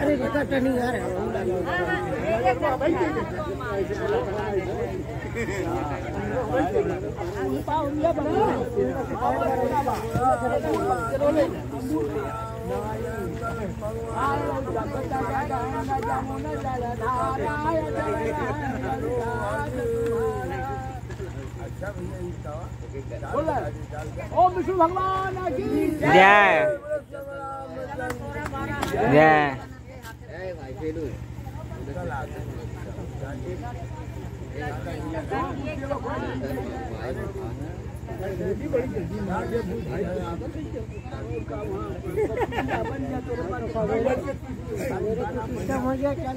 अरे देखा टर्निंग आ रहा है ôm xuống thằng lo nha chứ dạ. dạ Kamu jangan